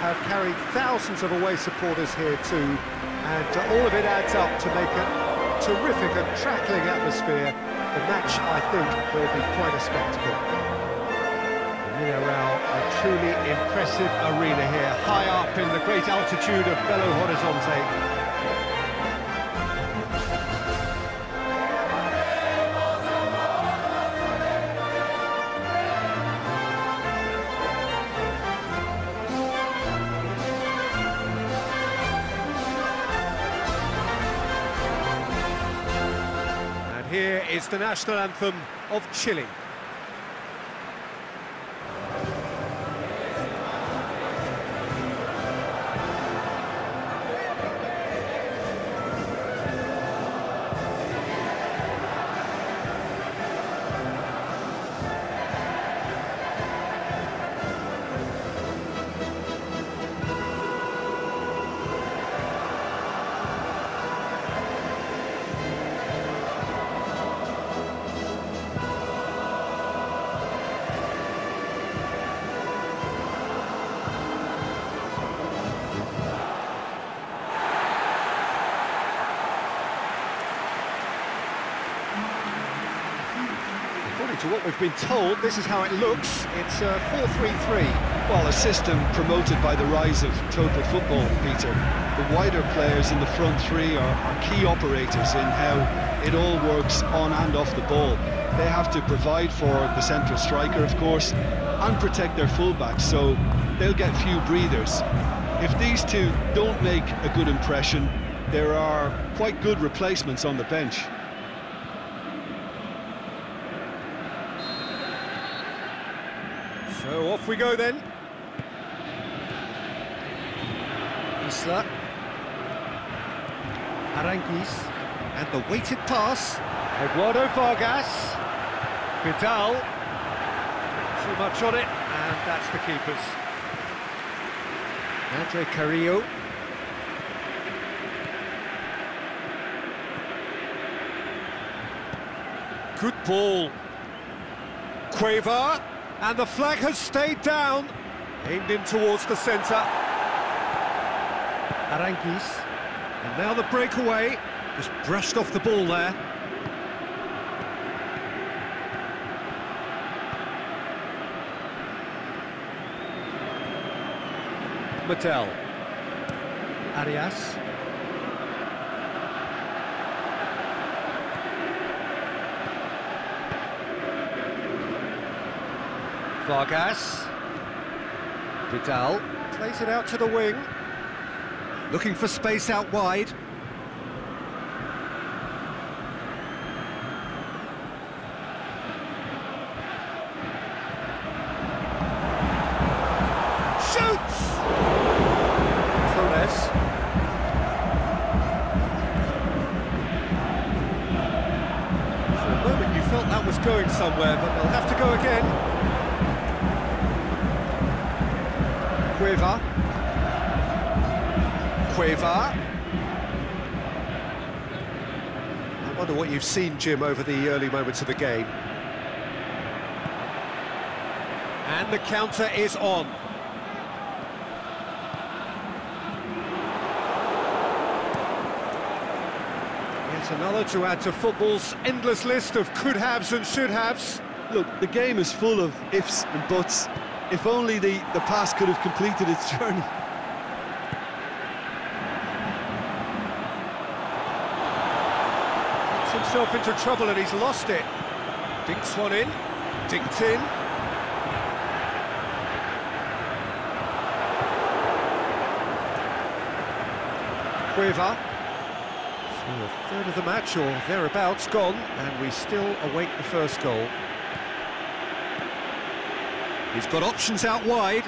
have carried thousands of away supporters here too, and uh, all of it adds up to make a terrific and crackling atmosphere. The match, I think, will be quite a spectacle. Mineirão, a truly impressive arena here, high up in the great altitude of Belo Horizonte. National anthem of Chile. To what we've been told, this is how it looks. It's uh, a 4-3-3. Well, a system promoted by the rise of total football, Peter. The wider players in the front three are, are key operators in how it all works on and off the ball. They have to provide for the central striker, of course, and protect their fullbacks, so they'll get few breathers. If these two don't make a good impression, there are quite good replacements on the bench. So off we go then. Isla. Aranguiz. And the weighted pass. Eduardo Vargas. Vidal. Too much on it, and that's the keepers. Andre Carrillo. Good ball. Cueva. And the flag has stayed down. Aimed in towards the centre. Aranguiz. And now the breakaway. Just brushed off the ball there. Medel. Arias. Vargas. Vidal plays it out to the wing. Looking for space out wide. Cueva. I wonder what you've seen, Jim, over the early moments of the game. And the counter is on. Yet another to add to football's endless list of could-haves and should-haves. Look, the game is full of ifs and buts. If only the, the pass could have completed its journey. Himself into trouble and he's lost it. Dinks one in, dinked in. Cueva. So a third of the match or thereabouts gone, and we still await the first goal. He's got options out wide.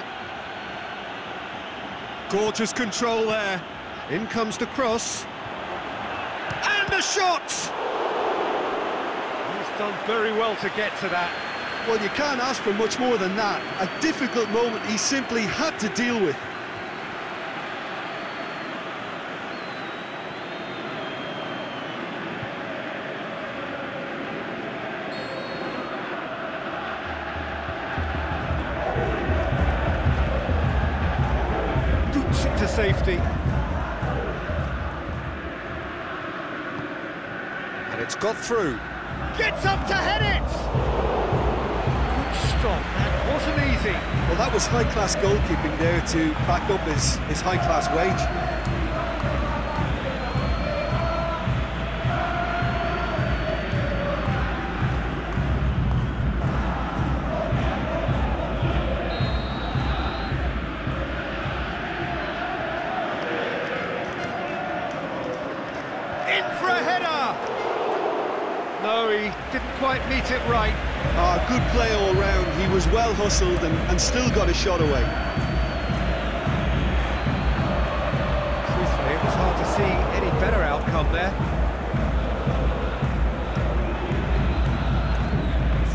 Gorgeous control there. In comes the cross. And the shot! He's done very well to get to that. Well, you can't ask for much more than that. A difficult moment he simply had to deal with. Boots it to safety. And it's got through. Gets up to head it! Good stop, that wasn't easy. Well, that was high-class goalkeeping there to back up his, his high-class wage. No, he didn't quite meet it right. Ah, good play all round. He was well hustled and, and still got a shot away. Truthfully, it was hard to see any better outcome there.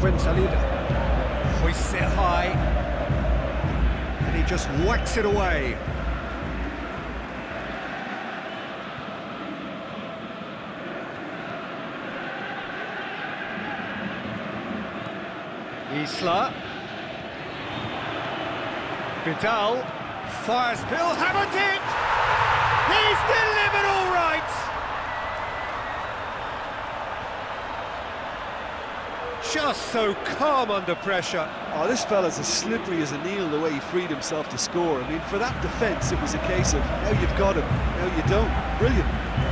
Fuensalida hoists it high. And he just whacks it away. Isla. Vidal fires. He'll have a dip. He's delivered all right. Just so calm under pressure. Oh, this fella's as slippery as a needle the way he freed himself to score. I mean, for that defence, it was a case of now you've got him, now you don't. Brilliant.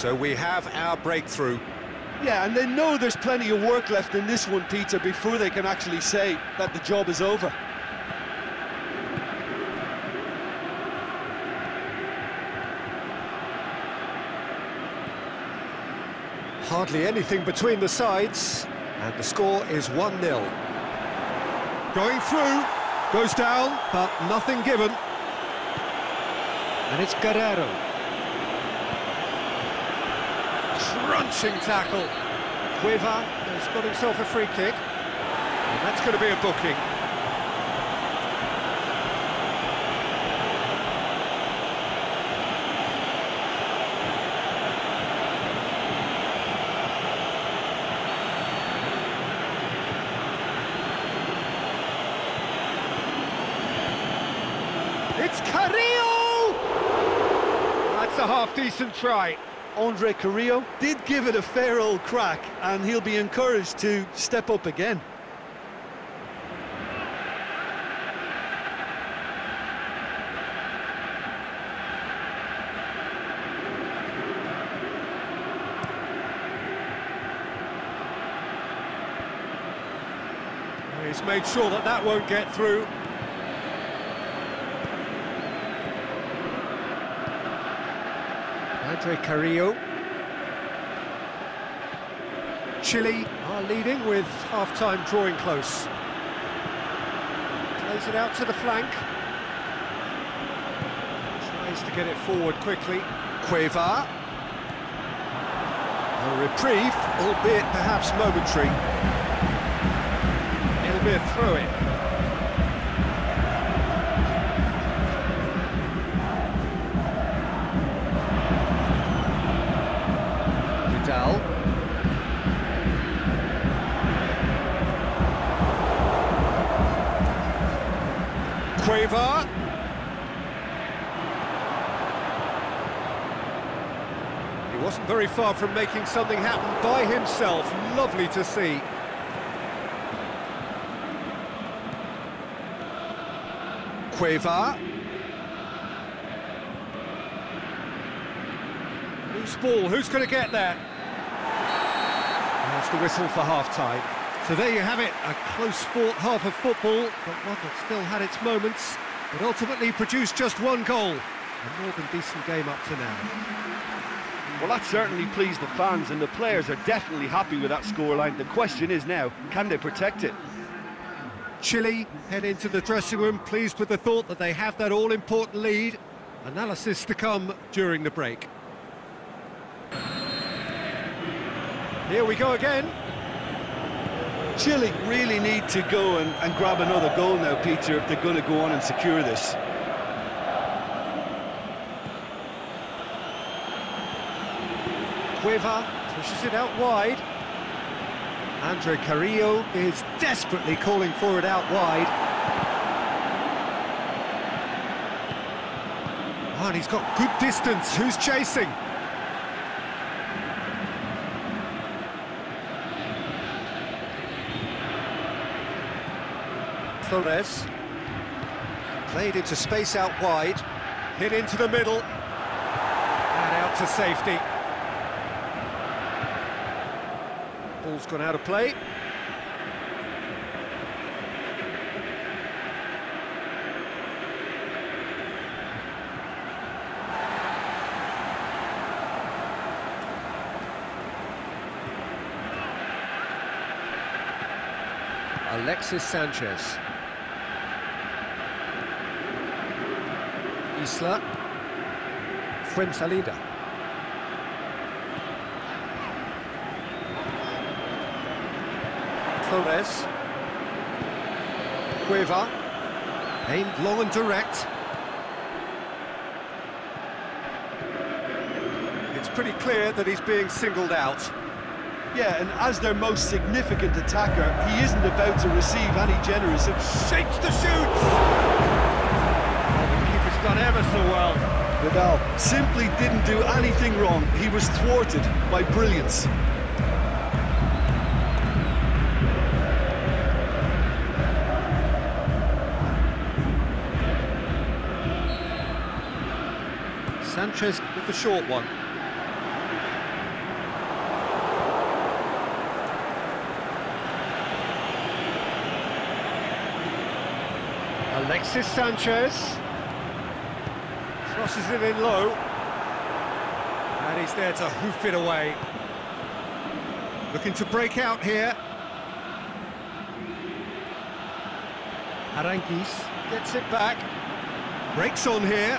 So we have our breakthrough. Yeah, and they know there's plenty of work left in this one, Peter, before they can actually say that the job is over. Hardly anything between the sides, and the score is 1-0. Going through, goes down, but nothing given. And it's Guerrero. Crunching tackle. Cueva has got himself a free kick. And that's going to be a booking. It's Carrillo! That's a half-decent try. Andre Carrillo did give it a fair old crack, and he'll be encouraged to step up again. He's made sure that that won't get through. Andre Carrillo. Chile are leading with half-time drawing close. Plays it out to the flank. Tries to get it forward quickly. Cueva. A reprieve, albeit perhaps momentary. It'll be a throw-in. Very far from making something happen by himself. Lovely to see. Cueva. Loose ball, who's going to get there? That's the whistle for half-time. So there you have it, a close-fought half of football, but one that still had its moments, but ultimately produced just one goal. A more than decent game up to now. Well, that certainly pleased the fans, and the players are definitely happy with that scoreline. The question is now, can they protect it? Chile head into the dressing room, pleased with the thought that they have that all-important lead. Analysis to come during the break. Here we go again. Chile really need to go and, and grab another goal now, Peter, if they're going to go on and secure this. Cueva pushes it out wide. Andre Carrillo is desperately calling for it out wide. Oh, and he's got good distance. Who's chasing? Flores. Played into space out wide. Hit into the middle. And out to safety. Ball's gone out of play. Alexis Sanchez. Isla. Fuensalida. Flores. Cueva. Aimed long and direct. It's pretty clear that he's being singled out. Yeah, and as their most significant attacker, he isn't about to receive any generous... Shakes the shoots! Oh, the keeper's done ever so well. Vidal simply didn't do anything wrong. He was thwarted by brilliance. Sanchez with the short one. Alexis Sanchez. Crosses it in low. And he's there to hoof it away. Looking to break out here. Aranguiz gets it back. Breaks on here.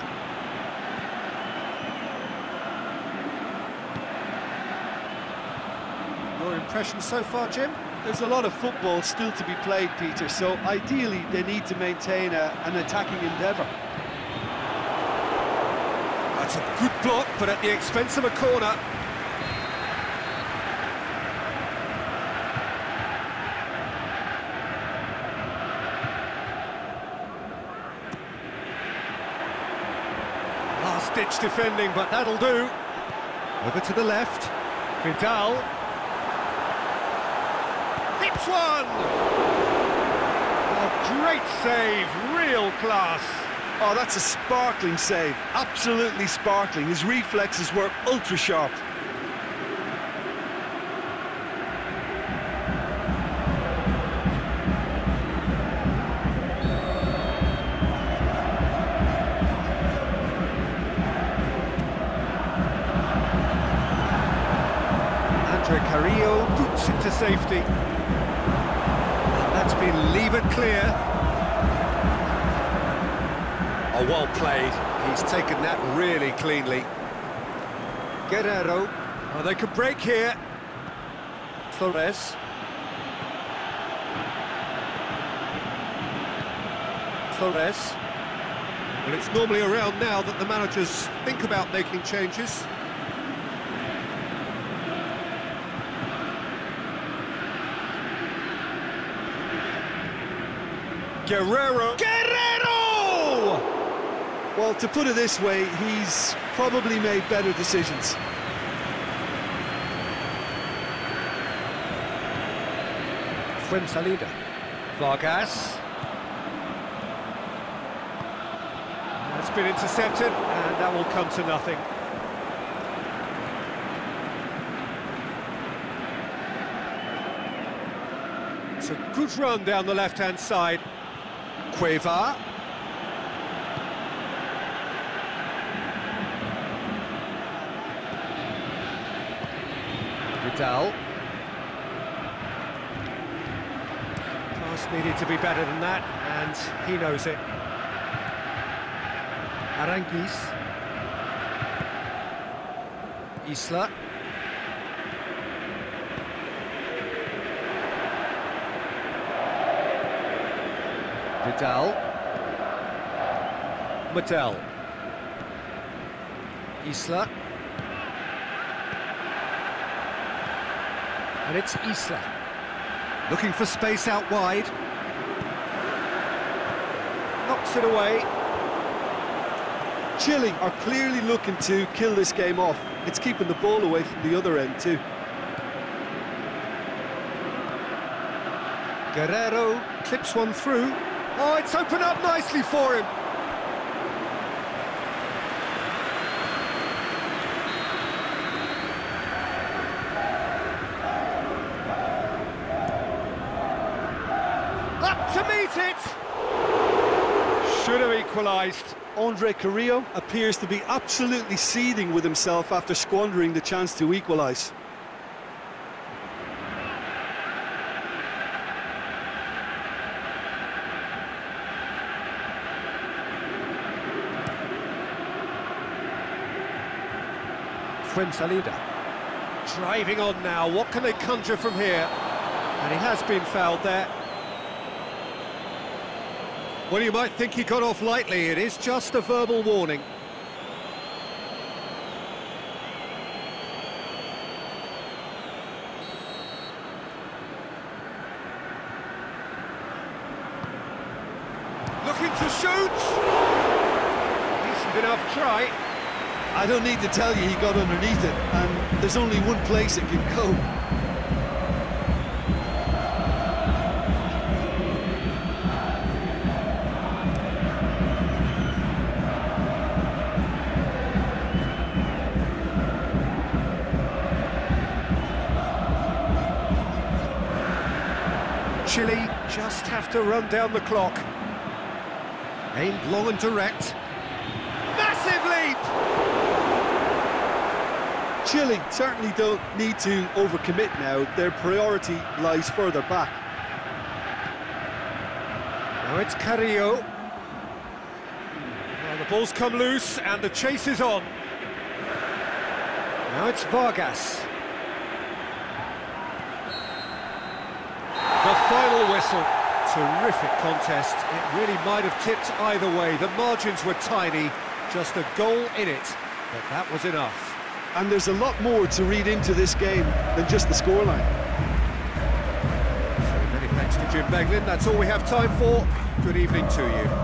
Your impression so far, Jim? There's a lot of football still to be played, Peter, so ideally they need to maintain a, an attacking endeavour. That's a good block, but at the expense of a corner. Last-ditch defending, but that'll do. Over to the left. Vidal. Hips one! A great save, real class. Oh, that's a sparkling save. Absolutely sparkling. His reflexes were ultra sharp. Andre Carrillo boots it to safety. And that's been levered clear. Oh, well played. He's taken that really cleanly. Guerrero. Oh, they could break here. Flores. Flores. Well, it's normally around now that the managers think about making changes. Guerrero. Guerrero! Well, to put it this way, he's probably made better decisions. Fuensalida. Vargas. It's been intercepted, and that will come to nothing. It's a good run down the left-hand side. Cueva. Vidal. Pass needed to be better than that, and he knows it. Aranguiz. Isla. Vidal. Medel. Isla. And it's Isla. Looking for space out wide. Knocks it away. Chile are clearly looking to kill this game off. It's keeping the ball away from the other end too. Guerrero clips one through. Oh, it's opened up nicely for him. Up to meet it! Should have equalised. Andre Carrillo appears to be absolutely seething with himself after squandering the chance to equalise. Fuensalida. Driving on now, what can they conjure from here? And he has been fouled there. Well, you might think he got off lightly, it is just a verbal warning. Looking to shoot! Decent enough try. I don't need to tell you he got underneath it, and there's only one place it can go. Chile just have to run down the clock. Aimed long and direct. Chile certainly don't need to overcommit now. Their priority lies further back. Now it's Carrillo. Well, the ball's come loose and the chase is on. Now it's Vargas. The final whistle. Terrific contest. It really might have tipped either way. The margins were tiny, just a goal in it, but that was enough. And there's a lot more to read into this game than just the scoreline. So many thanks to Jim Beglin. That's all we have time for. Good evening to you.